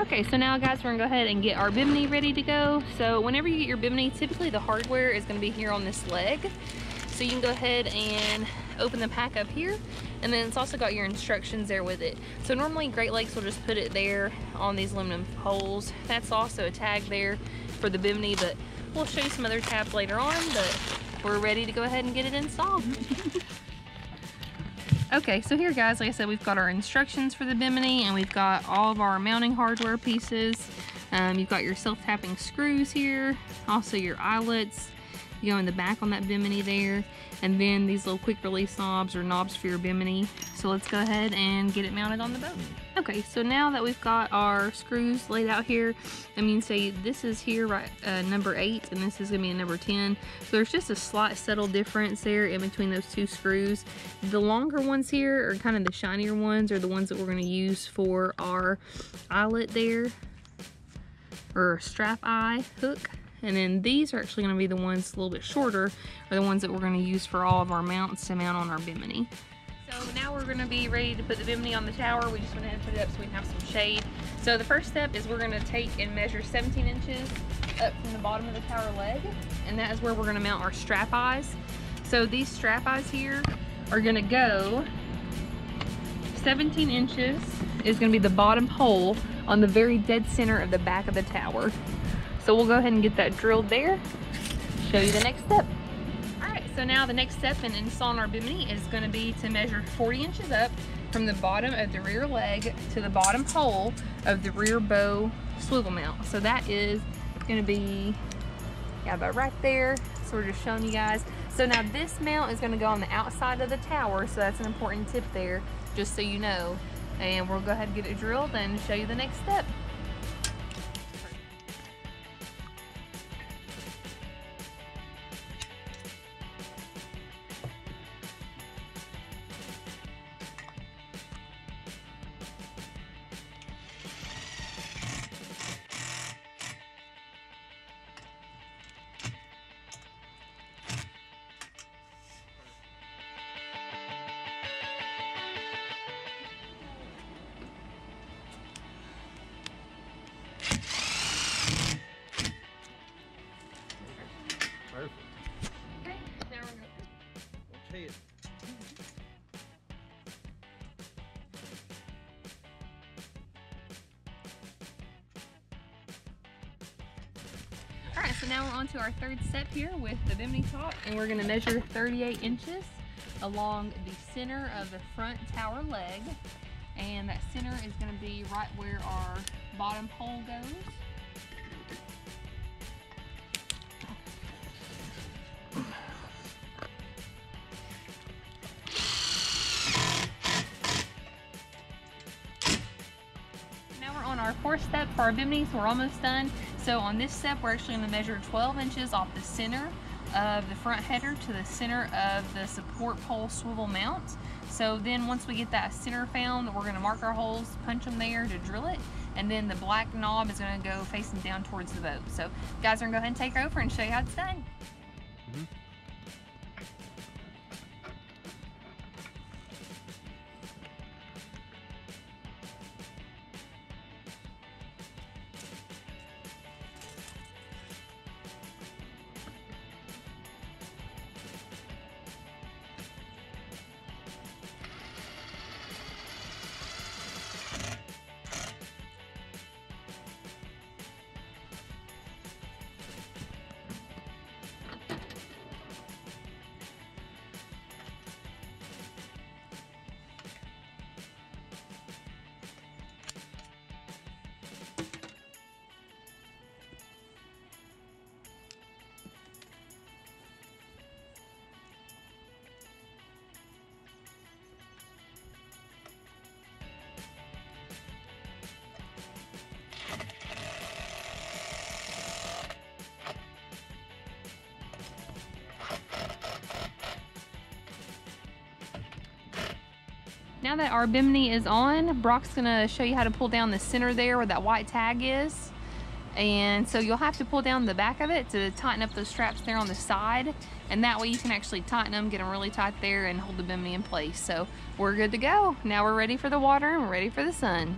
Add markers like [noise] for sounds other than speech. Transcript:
Okay, so now guys, we're gonna go ahead and get our bimini ready to go. So whenever you get your bimini, typically the hardware is gonna be here on this leg. So you can go ahead and open the pack up here and then it's also got your instructions there with it. So normally Great Lakes will just put it there on these aluminum poles. That's also a tag there for the bimini, but we'll show you some other tabs later on, but we're ready to go ahead and get it installed. [laughs] Okay, so here guys, like I said, we've got our instructions for the Bimini and we've got all of our mounting hardware pieces. Um, you've got your self-tapping screws here, also your eyelets. You go in the back on that Bimini there, and then these little quick release knobs or knobs for your Bimini. So let's go ahead and get it mounted on the boat. Okay, so now that we've got our screws laid out here, I mean, say this is here, right, uh, number eight, and this is gonna be a number 10. So there's just a slight subtle difference there in between those two screws. The longer ones here are kind of the shinier ones are the ones that we're gonna use for our eyelet there, or strap eye hook. And then these are actually gonna be the ones a little bit shorter, are the ones that we're gonna use for all of our mounts to mount on our Bimini. So now we're gonna be ready to put the bimini on the tower. We just went ahead and put it up so we can have some shade. So the first step is we're gonna take and measure 17 inches up from the bottom of the tower leg. And that is where we're gonna mount our strap eyes. So these strap eyes here are gonna go 17 inches is gonna be the bottom hole on the very dead center of the back of the tower. So we'll go ahead and get that drilled there. Show you the next step. All right, so now the next step in installing our bimini is going to be to measure 40 inches up from the bottom of the rear leg to the bottom hole of the rear bow swivel mount. So that is going to be yeah, about right there. So we're just showing you guys. So now this mount is going to go on the outside of the tower. So that's an important tip there, just so you know. And we'll go ahead and get it drilled and show you the next step. It. All right, so now we're on to our third step here with the bimini top, and we're gonna measure 38 inches along the center of the front tower leg. And that center is gonna be right where our bottom pole goes. Now we're on our fourth step for our bimini, so we're almost done. So on this step, we're actually gonna measure 12 inches off the center of the front header to the center of the support pole swivel mount. So then once we get that center found, we're gonna mark our holes, punch them there to drill it, and then the black knob is gonna go facing down towards the boat. So guys are gonna go ahead and take over and show you how it's done. Mm -hmm. Now that our bimini is on, Brock's gonna show you how to pull down the center there where that white tag is. And so you'll have to pull down the back of it to tighten up those straps there on the side. And that way you can actually tighten them, get them really tight there and hold the bimini in place. So we're good to go. Now we're ready for the water and we're ready for the sun.